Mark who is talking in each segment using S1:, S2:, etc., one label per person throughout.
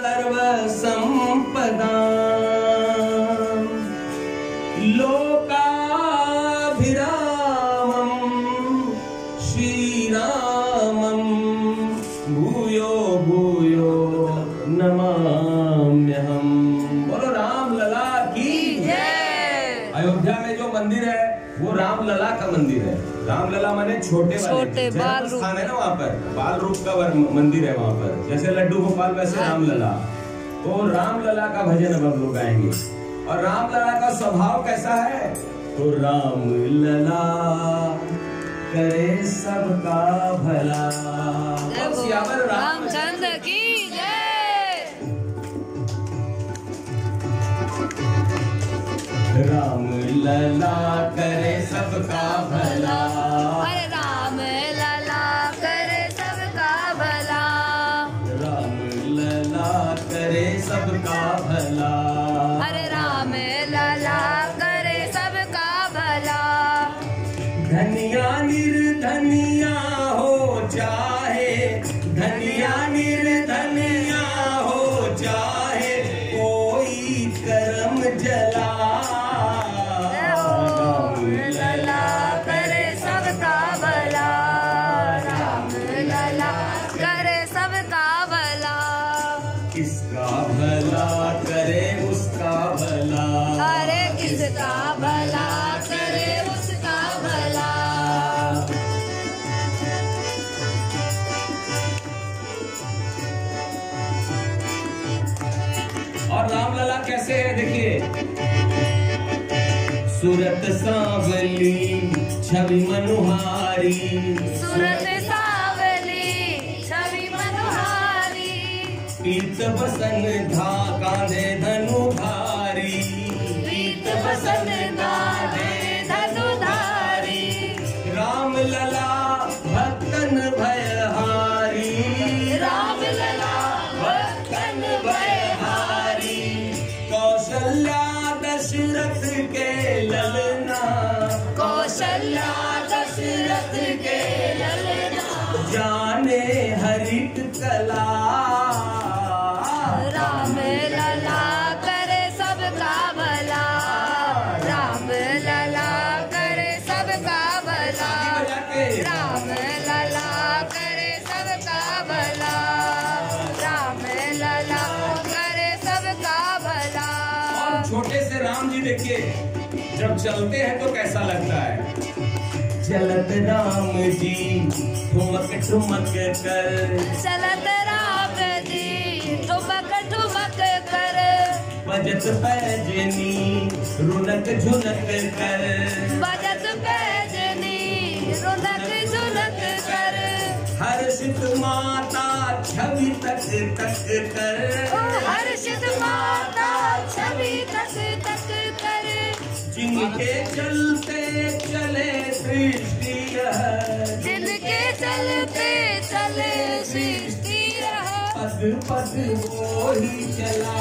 S1: सर्वसम्पदा लोकाभिरामम् श्रीरामम् भूयो अयोध्या में जो मंदिर है वो राम लला का मंदिर है। राम लला माने छोटे
S2: छोटे, बाल रूप।
S1: है ना वहाँ पर? बाल रूप का मंदिर है वहाँ पर। जैसे लड्डू गोपाल वैसे
S2: हाँ।
S1: राम लला तो राम लला का भजन अब हम लोग गाएँगे। और राम लला का स्वभाव कैसा है? तो राम लला करे सबका भला। सियावर राम
S2: रामचंद्र की
S1: राम लला करे सबका किसका भला करे उसका भला?
S2: अरे किसका भला करे उसका भला?
S1: और रामलला कैसे है देखिए। सूरत सांवली छवि मनुहारी।
S2: सूरत
S1: पीत बसन धा कांधे धनु भारी
S2: प्रीत बसन गावे धनुधारी
S1: राम लला भक्तन भयहारी।
S2: राम लला भक्तन भयहारी।
S1: कौशल्या दशरथ के ललना।
S2: कौशल्या दशरथ के ललना।
S1: जाने हरित कला। जी देखिए जब चलते हैं तो कैसा लगता है? चलत राम जी ठुमक ठुमक कर।
S2: चलत राम जी ठुमक ठुमक कर।
S1: बजत पैजनी रुनक झुनक कर।
S2: बजत पैजनी
S1: हर्षित माता छवि तक तक कर।
S2: हर्षित माता छवि तक तक कर।
S1: जिनके चलते चले सृष्टि
S2: जिनके चलते चले सृष्टि
S1: पद पद वो ही चला।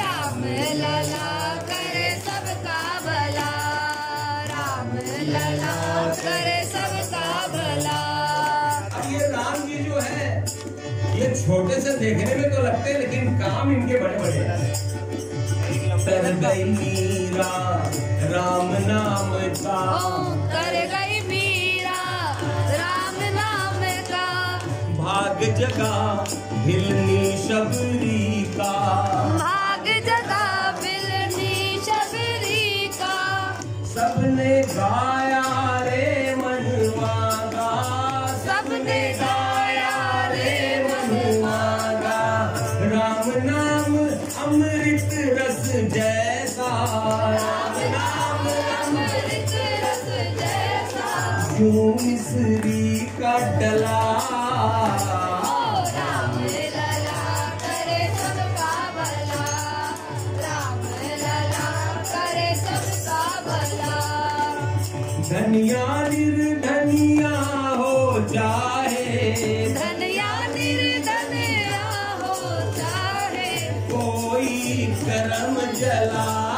S2: राम लला।
S1: छोटे से देखने में तो लगते हैं लेकिन काम इनके बड़े बड़े हैं। तर गई मीरा राम नाम का।
S2: कर गई मीरा राम नाम का।
S1: भाग जगा हिलनी शबरी का।
S2: भाग जगा बिलनी शबरी का।
S1: सबने गाया क्यों मिश्री का डला धनिया निर्धनिया हो जाए।
S2: धनिया निर्धनिया हो चाहे
S1: कोई करम जला।